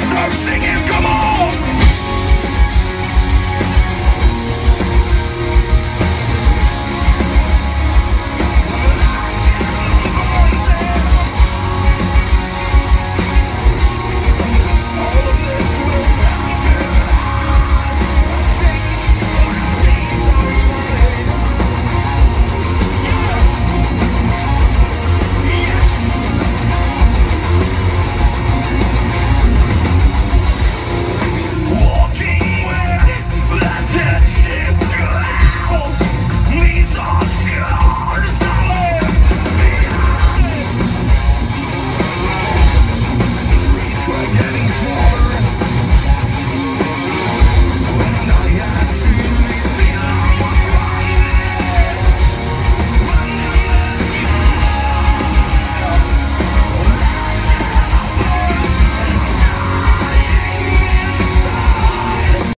start singing, come on!